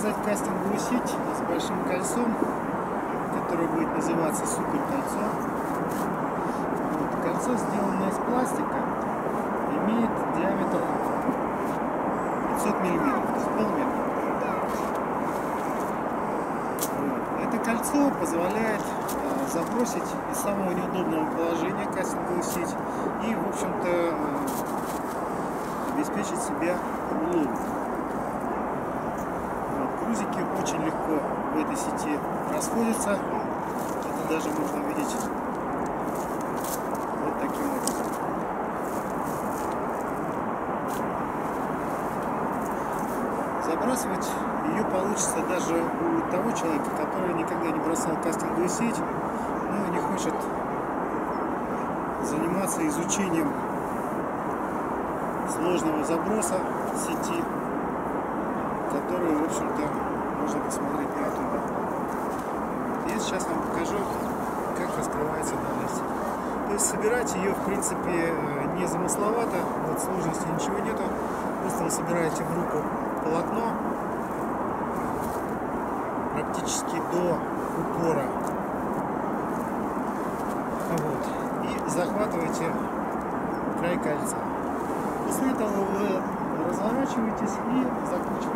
показать кастинговую сеть с большим кольцом, которое будет называться супер кольцо. Вот. Кольцо сделано из пластика, имеет диаметр 500 миллиметров, то полметра. Вот. Это кольцо позволяет э, забросить из самого неудобного положения кастинговую сеть и, в общем-то, э, обеспечить себя улов. Вот. Грузики очень легко в этой сети расходятся. Это даже можно видеть вот таким образом. Забрасывать ее получится даже у того человека, который никогда не бросал кастинговую сеть, и не хочет заниматься изучением сложного заброса сети, который, в общем-то, можно посмотреть на ютубе. Я сейчас вам покажу, как раскрывается данная сеть. То есть собирать ее, в принципе, не замысловато, вот сложности ничего нету. Просто вы собираете в руку полотно практически до упора. Вот. И захватываете край кольца. После этого вы разворачиваетесь и закручиваете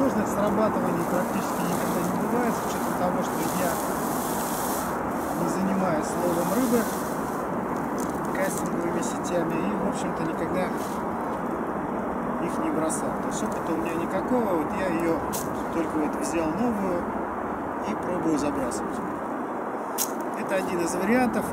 Ложных срабатываний практически никогда не бывает, с учетом того, что я не занимаюсь ловом рыбы кастинговыми сетями и, в общем-то, никогда их не бросал. То есть опыта у меня никакого, вот я ее только вот взял новую и пробую забрасывать. Это один из вариантов.